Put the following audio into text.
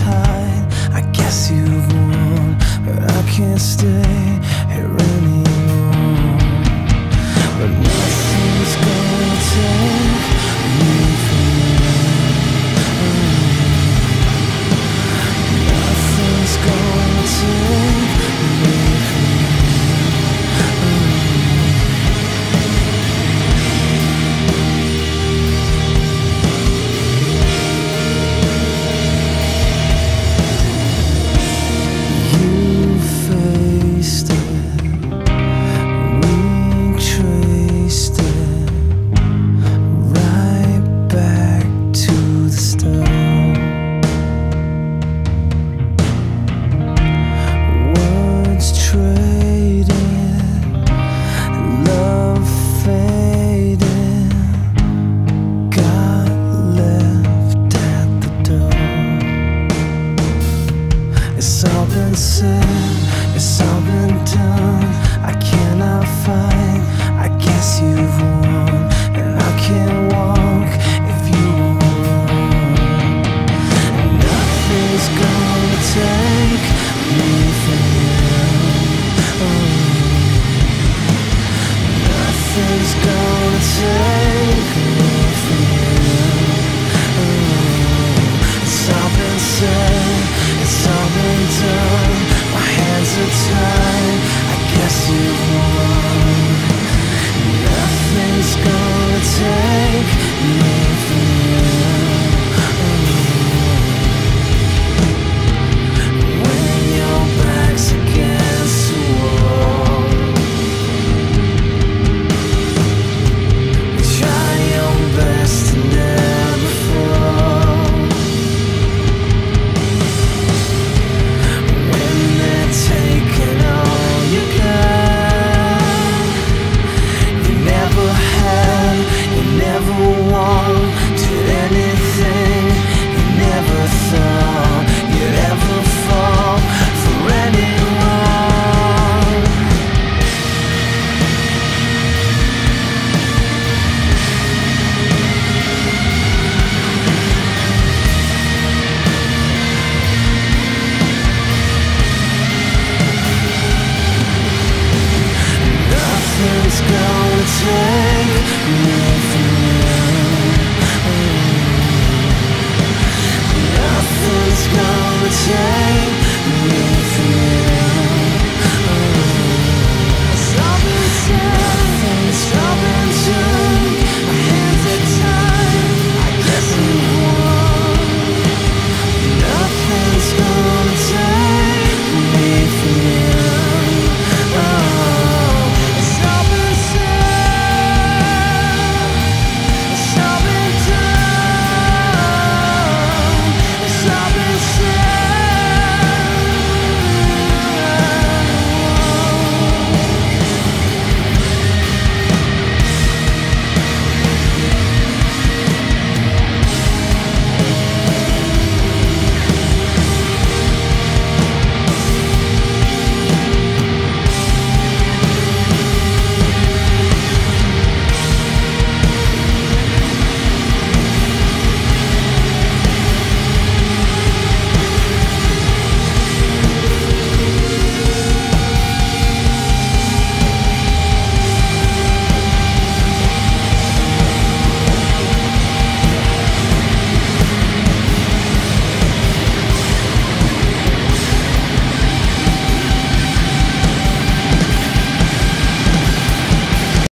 tied I guess you've won But I can't stay here anymore. But